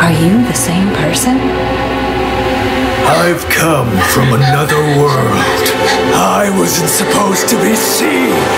Are you the same person? I've come from another world. I wasn't supposed to be seen.